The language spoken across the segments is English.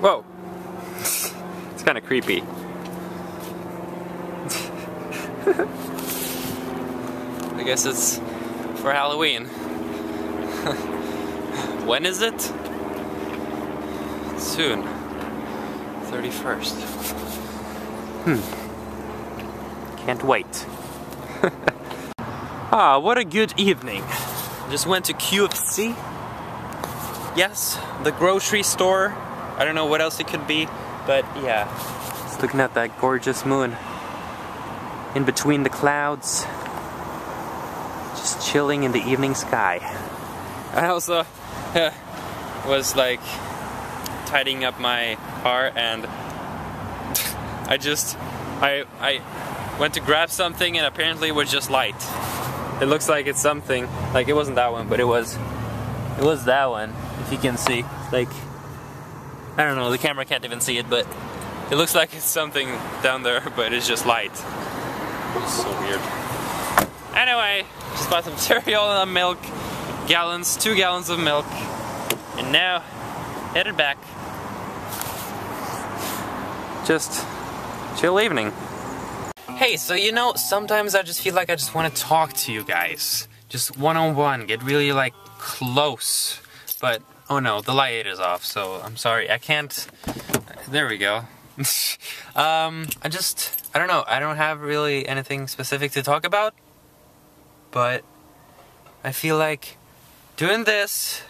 Whoa. it's kind of creepy. I guess it's for Halloween. when is it? Soon. 31st. Hmm. Can't wait. ah, what a good evening. Just went to QFC. Yes, the grocery store. I don't know what else it could be, but yeah. Just looking at that gorgeous moon. In between the clouds. Just chilling in the evening sky. I also uh, was like tidying up my car and I just I I went to grab something and apparently it was just light. It looks like it's something like it wasn't that one, but it was it was that one. If you can see, like I don't know, the camera can't even see it, but it looks like it's something down there, but it's just light. It's so weird. Anyway, just bought some cereal and milk, gallons, two gallons of milk, and now headed back. Just chill evening. Hey, so you know, sometimes I just feel like I just want to talk to you guys. Just one-on-one, -on -one, get really like close. But, oh no, the light is off, so I'm sorry, I can't... There we go. um, I just, I don't know, I don't have really anything specific to talk about. But, I feel like doing this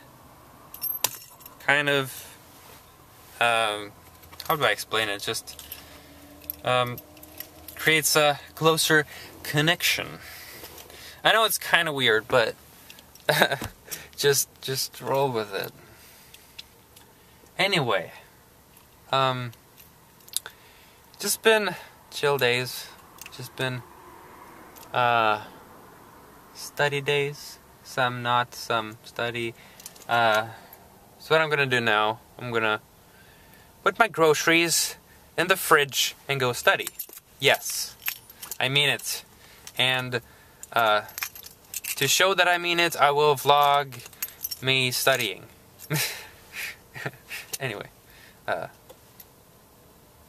kind of, um, how do I explain it? Just, um, creates a closer connection. I know it's kind of weird, but just just roll with it. Anyway, um, just been chill days. Just been uh, study days. Some not, some study. Uh, so what I'm gonna do now, I'm gonna put my groceries in the fridge and go study. Yes, I mean it. And uh, to show that I mean it, I will vlog me studying. anyway, uh,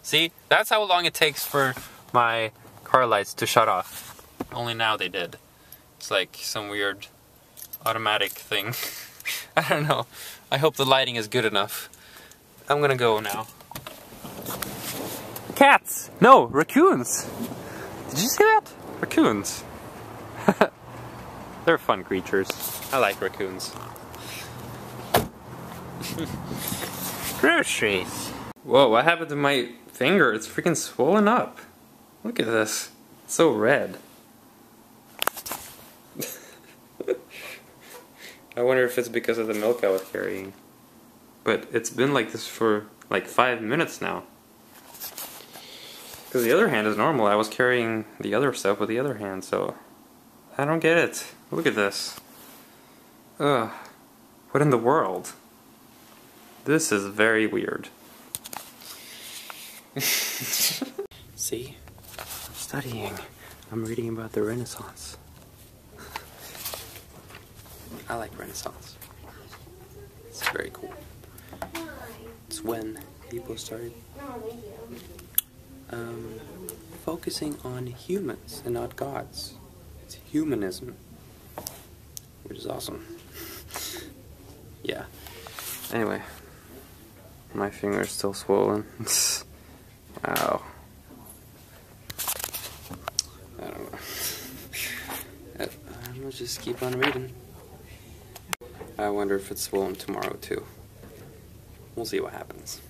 see, that's how long it takes for my car lights to shut off. Only now they did. It's like some weird automatic thing. I don't know. I hope the lighting is good enough. I'm gonna go now. Cats! No, raccoons! Did you see that? Raccoons. They're fun creatures. I like raccoons. Groceries. Whoa, what happened to my finger? It's freaking swollen up. Look at this. It's so red. I wonder if it's because of the milk I was carrying. But it's been like this for like five minutes now. Because the other hand is normal. I was carrying the other stuff with the other hand, so... I don't get it. Look at this. Ugh. What in the world? This is very weird. See? I'm Studying. I'm reading about the Renaissance. I like Renaissance. It's very cool. It's when people started um, focusing on humans and not gods. It's humanism, which is awesome. yeah. Anyway, my finger's still swollen. wow. I don't know. Gonna just keep on reading. I wonder if it's swollen tomorrow too. We'll see what happens.